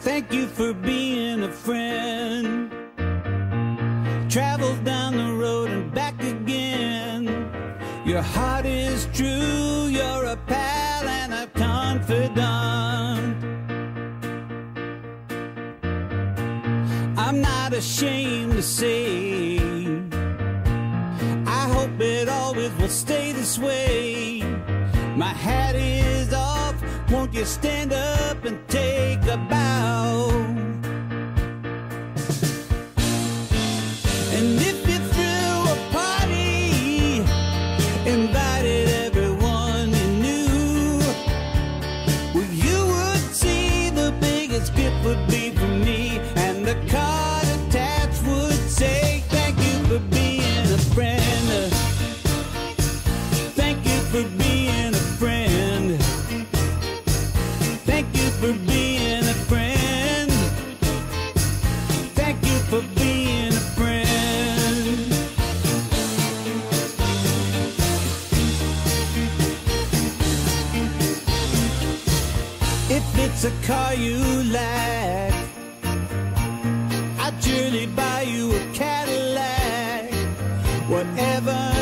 Thank you for being a friend. Travel down the road and back again. Your heart is true, you're a pal and a confidant. I'm not ashamed to say, I hope it always will stay this way. My hat is off. Won't you stand up and take a bow? And if you threw a party, invited everyone you knew, well, you would see the biggest gift would be from me, and the card attached would say, Thank you for being a friend. Thank you for being for being a friend. Thank you for being a friend. If it's a car you like, I'd surely buy you a Cadillac. Whatever.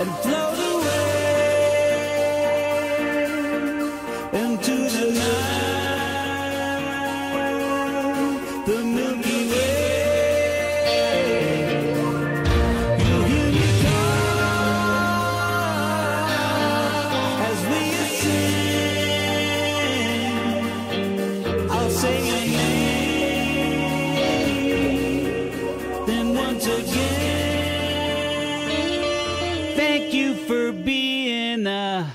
and float away into the night, the Milky Way. You me as we ascend. I'll sing. for being a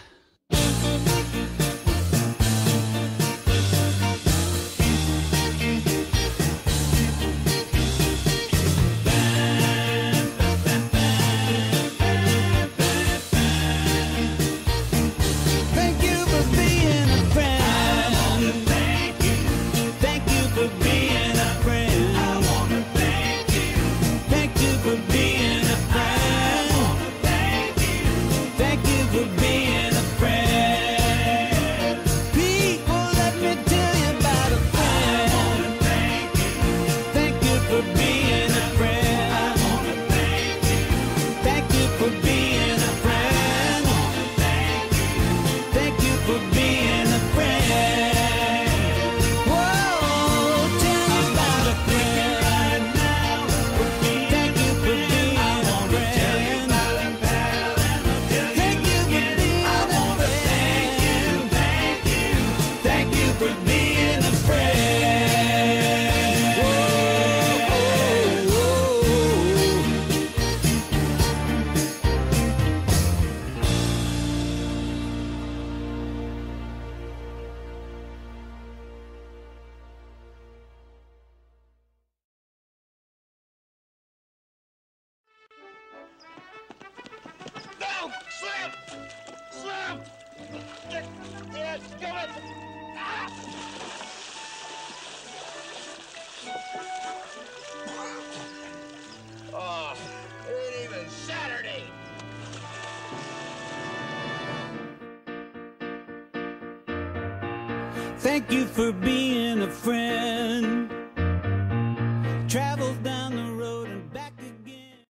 Thank you for being a friend.